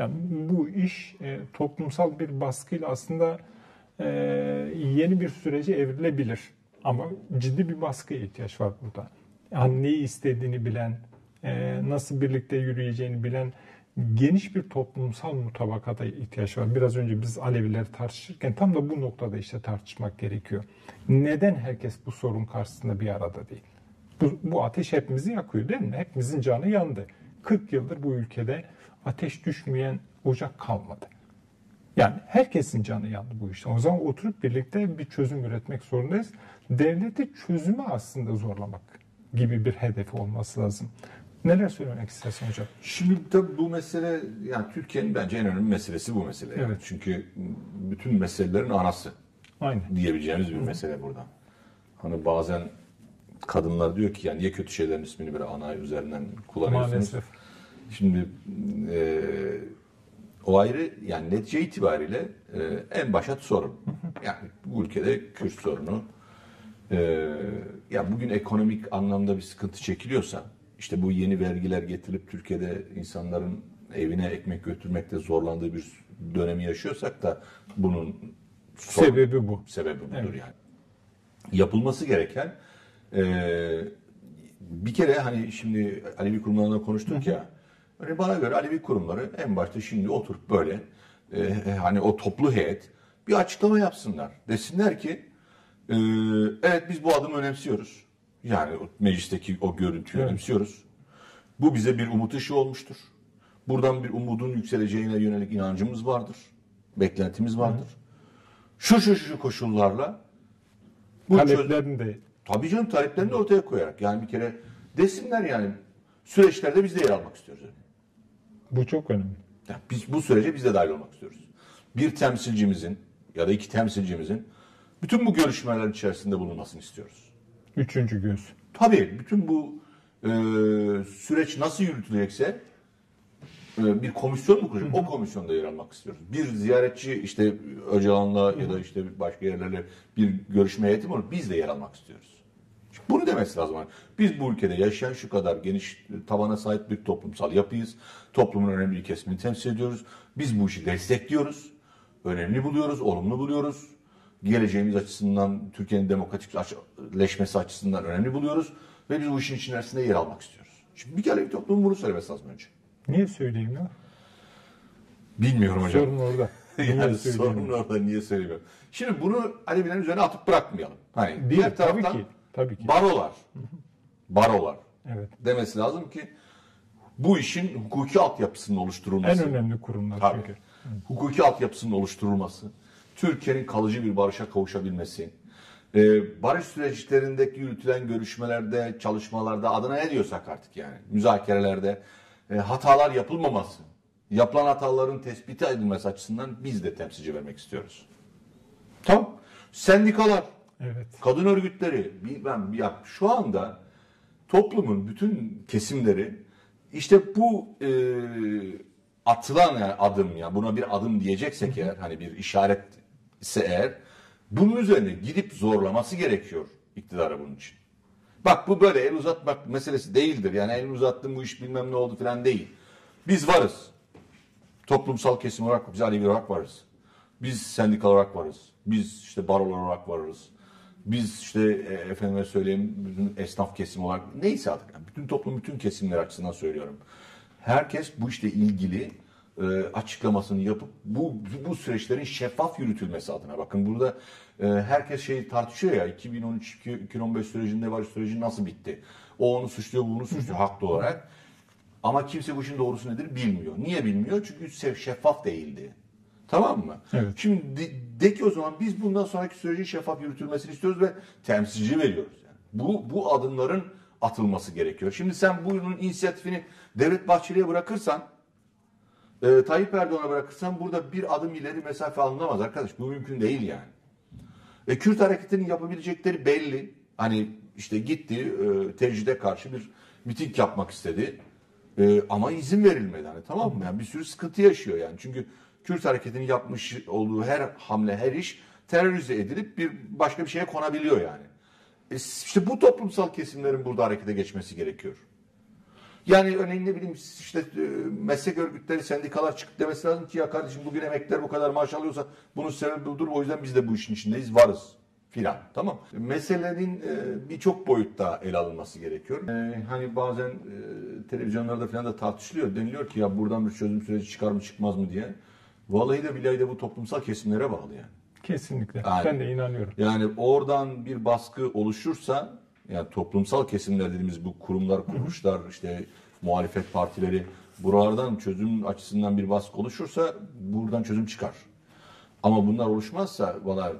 Yani bu iş e, toplumsal bir baskıyla aslında e, yeni bir sürece evrilebilir. Ama ciddi bir baskıya ihtiyaç var burada. Yani neyi istediğini bilen, e, nasıl birlikte yürüyeceğini bilen geniş bir toplumsal mutabakata ihtiyaç var. Biraz önce biz Aleviler tartışırken tam da bu noktada işte tartışmak gerekiyor. Neden herkes bu sorun karşısında bir arada değil? Bu, bu ateş hepimizi yakıyor değil mi? Hepimizin canı yandı. 40 yıldır bu ülkede ateş düşmeyen ocak kalmadı. Yani herkesin canı yandı bu işte. O zaman oturup birlikte bir çözüm üretmek zorundayız. Devleti çözüme aslında zorlamak gibi bir hedefi olması lazım. Neler söylemek istersin hocam? Şimdi tabii bu mesele yani Türkiye'nin bence en önemli meselesi bu mesele. Yani. Evet. Çünkü bütün meselelerin anası Aynen. diyebileceğimiz bir mesele burada. Hani bazen kadınlar diyor ki yani niye kötü şeylerin ismini bir ana üzerinden kullanıyorsunuz? Maalesef. Şimdi e, o ayrı yani netice itibariyle e, en başat sorun. Yani bu ülkede Kürt sorunu. E, ya bugün ekonomik anlamda bir sıkıntı çekiliyorsa işte bu yeni vergiler getirip Türkiye'de insanların evine ekmek götürmekte zorlandığı bir dönemi yaşıyorsak da bunun sorun- Sebebi bu. sebebi budur Evet. yani. Yapılması gereken e, bir kere hani şimdi Alevi kurumlarına konuştuk ya. Hani bana göre Alevi kurumları en başta şimdi oturup böyle e, hani o toplu heyet bir açıklama yapsınlar. Desinler ki e, evet biz bu adımı önemsiyoruz. Yani o meclisteki o görüntüyü Evet. önemsiyoruz. Bu bize bir umut ışığı olmuştur. Buradan bir umudun yükseleceğine yönelik inancımız vardır. Beklentimiz vardır. Şu şu şu koşullarla bu çöz- Taleplerini de Tabii canım taleplerini de ortaya koyarak. Yani bir kere desinler yani süreçlerde biz de yer almak istiyoruz. bu çok önemli. Yani biz bu sürece biz de dahil olmak istiyoruz. Bir temsilcimizin ya da iki temsilcimizin bütün bu görüşmeler içerisinde bulunmasını istiyoruz. Üçüncü göz. Tabii bütün bu e, süreç nasıl yürütülecekse bir komisyon mu kuracak? O komisyonda yer almak istiyoruz. Bir ziyaretçi işte Öcalan'la ya da işte başka yerlerle bir görüşme heyeti mi olur? Biz de yer almak istiyoruz. Bunu demesi lazım. Biz bu ülkede yaşayan şu kadar geniş tabana sahip bir toplumsal yapıyız. Toplumun önemli bir kesimini temsil ediyoruz. Biz bu işi destekliyoruz. Önemli buluyoruz, olumlu buluyoruz. Geleceğimiz açısından, Türkiye'nin demokratikleşmesi açısından önemli buluyoruz. Ve biz bu işin içerisinde yer almak istiyoruz. Şimdi bir kere bir toplumun bunu söylemesi lazım önce. Niye söyleyeyim ya? Bilmiyorum hocam. Sorun orada. Niye yani sorun orada niye söylemiyorum. Şimdi bunu Alevilerin üzerine atıp bırakmayalım. Hani Değil, diğer tabii taraftan ki, tabii ki. barolar, barolar Evet. demesi lazım ki bu işin hukuki altyapısının oluşturulması. En önemli kurumlar Tabii. çünkü. Hukuki altyapısının oluşturulması, Türkiye'nin kalıcı bir barışa kavuşabilmesi, e, barış süreçlerindeki yürütülen görüşmelerde, çalışmalarda adına ne diyorsak artık yani müzakerelerde e, hatalar yapılmaması, yapılan hataların tespiti edilmesi açısından biz de temsilci vermek istiyoruz. Tamam. Sendikalar, Evet. kadın örgütleri, bilmem ya şu anda toplumun bütün kesimleri işte bu e, atılan yani adım ya buna bir adım diyeceksek eğer hani bir işaret ise eğer bunun üzerine gidip zorlaması gerekiyor iktidara bunun için. Bak bu böyle el uzatmak meselesi değildir. Yani el uzattım bu iş bilmem ne oldu falan değil. Biz varız. Toplumsal kesim olarak biz Alevi olarak varız. Biz sendikal olarak varız. Biz işte barolar olarak varız. Biz işte e, efendime söyleyeyim bütün esnaf kesim olarak neyse artık yani bütün toplum bütün kesimler açısından söylüyorum. Herkes bu işle ilgili e, açıklamasını yapıp bu bu süreçlerin şeffaf yürütülmesi adına bakın burada e, herkes şey tartışıyor ya 2013-2015 sürecinde barış süreci nasıl bitti? O onu suçluyor, bu bunu suçluyor haklı olarak. Ama kimse bu işin doğrusu nedir bilmiyor. Niye bilmiyor? Çünkü şeffaf değildi. Tamam mı? Evet. Şimdi de, de ki o zaman biz bundan sonraki sürecin şeffaf yürütülmesini istiyoruz ve temsilci veriyoruz. Yani. Bu, bu adımların atılması gerekiyor. Şimdi sen bunun inisiyatifini Devlet Bahçeli'ye bırakırsan, e, Tayyip Erdoğan'a bırakırsan burada bir adım ileri mesafe alınamaz arkadaş. Bu mümkün değil yani. E, Kürt hareketinin yapabilecekleri belli. Hani işte gitti e, tecride karşı bir miting yapmak istedi. E, ama izin verilmedi hani tamam mı? Yani bir sürü sıkıntı yaşıyor yani. Çünkü Kürt hareketinin yapmış olduğu her hamle, her iş terörize edilip bir başka bir şeye konabiliyor yani. E, işte bu toplumsal kesimlerin burada harekete geçmesi gerekiyor. Yani örneğin ne bileyim işte e, meslek örgütleri, sendikalar çıkıp demesi lazım ki ya kardeşim bugün emekliler bu kadar maaş alıyorsa bunun sebebi budur. O yüzden biz de bu işin içindeyiz, varız filan. Tamam. Meselelerin e, birçok boyutta ele alınması gerekiyor. E, hani bazen e, televizyonlarda falan da tartışılıyor. Deniliyor ki ya buradan bir çözüm süreci çıkar mı çıkmaz mı diye. Vallahi de billahi de bu toplumsal kesimlere bağlı yani. Kesinlikle. Aynen. Ben de inanıyorum. Yani oradan bir baskı oluşursa yani toplumsal kesimler dediğimiz bu kurumlar, kuruluşlar, işte muhalefet partileri buralardan çözüm açısından bir baskı oluşursa buradan çözüm çıkar. Ama bunlar oluşmazsa valla